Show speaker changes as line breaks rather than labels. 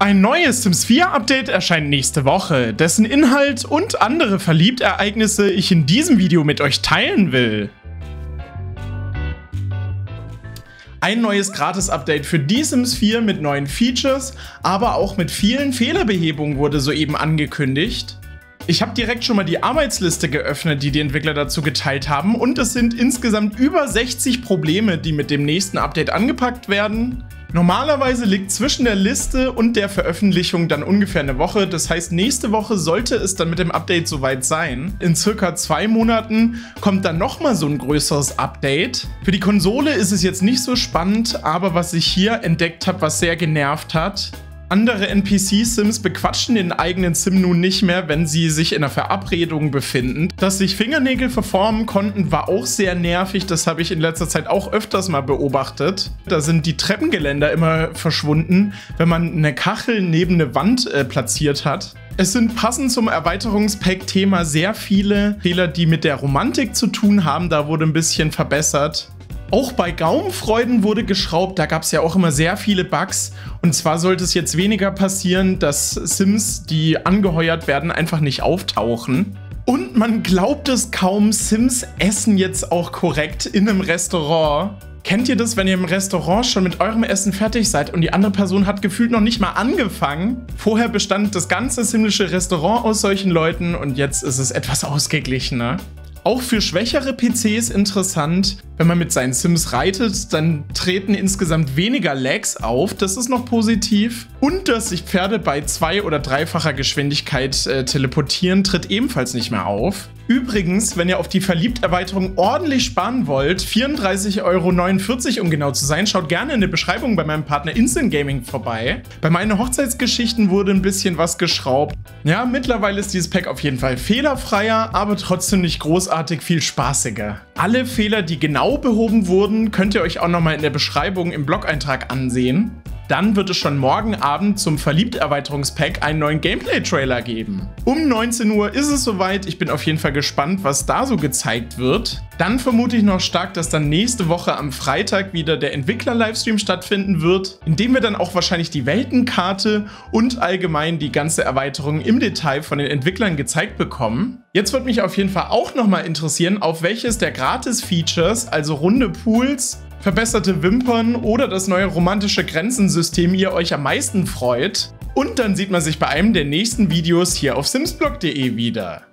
Ein neues Sims 4 Update erscheint nächste Woche, dessen Inhalt und andere Verliebtereignisse ich in diesem Video mit euch teilen will. Ein neues Gratis-Update für die Sims 4 mit neuen Features, aber auch mit vielen Fehlerbehebungen wurde soeben angekündigt. Ich habe direkt schon mal die Arbeitsliste geöffnet, die die Entwickler dazu geteilt haben und es sind insgesamt über 60 Probleme, die mit dem nächsten Update angepackt werden. Normalerweise liegt zwischen der Liste und der Veröffentlichung dann ungefähr eine Woche. Das heißt, nächste Woche sollte es dann mit dem Update soweit sein. In circa zwei Monaten kommt dann nochmal so ein größeres Update. Für die Konsole ist es jetzt nicht so spannend, aber was ich hier entdeckt habe, was sehr genervt hat, andere NPC-Sims bequatschen den eigenen Sim nun nicht mehr, wenn sie sich in einer Verabredung befinden. Dass sich Fingernägel verformen konnten, war auch sehr nervig. Das habe ich in letzter Zeit auch öfters mal beobachtet. Da sind die Treppengeländer immer verschwunden, wenn man eine Kachel neben eine Wand äh, platziert hat. Es sind passend zum Erweiterungspack-Thema sehr viele Fehler, die mit der Romantik zu tun haben. Da wurde ein bisschen verbessert. Auch bei Gaumenfreuden wurde geschraubt, da gab es ja auch immer sehr viele Bugs. Und zwar sollte es jetzt weniger passieren, dass Sims, die angeheuert werden, einfach nicht auftauchen. Und man glaubt es kaum, Sims essen jetzt auch korrekt in einem Restaurant. Kennt ihr das, wenn ihr im Restaurant schon mit eurem Essen fertig seid und die andere Person hat gefühlt noch nicht mal angefangen? Vorher bestand das ganze simlische Restaurant aus solchen Leuten und jetzt ist es etwas ausgeglichener. Auch für schwächere PCs interessant, wenn man mit seinen Sims reitet, dann treten insgesamt weniger Lags auf, das ist noch positiv. Und dass sich Pferde bei zwei- oder dreifacher Geschwindigkeit äh, teleportieren, tritt ebenfalls nicht mehr auf. Übrigens, wenn ihr auf die Verliebt-Erweiterung ordentlich sparen wollt, 34,49 Euro um genau zu sein, schaut gerne in der Beschreibung bei meinem Partner Instant Gaming vorbei. Bei meinen Hochzeitsgeschichten wurde ein bisschen was geschraubt. Ja, mittlerweile ist dieses Pack auf jeden Fall fehlerfreier, aber trotzdem nicht großartig viel spaßiger. Alle Fehler, die behoben wurden, könnt ihr euch auch nochmal in der Beschreibung im Blog-Eintrag ansehen. Dann wird es schon morgen Abend zum Verliebt-Erweiterungspack einen neuen Gameplay-Trailer geben. Um 19 Uhr ist es soweit. Ich bin auf jeden Fall gespannt, was da so gezeigt wird. Dann vermute ich noch stark, dass dann nächste Woche am Freitag wieder der Entwickler-Livestream stattfinden wird, in dem wir dann auch wahrscheinlich die Weltenkarte und allgemein die ganze Erweiterung im Detail von den Entwicklern gezeigt bekommen. Jetzt wird mich auf jeden Fall auch nochmal interessieren, auf welches der Gratis-Features, also runde Pools, verbesserte Wimpern oder das neue romantische Grenzensystem ihr euch am meisten freut. Und dann sieht man sich bei einem der nächsten Videos hier auf simsblog.de wieder.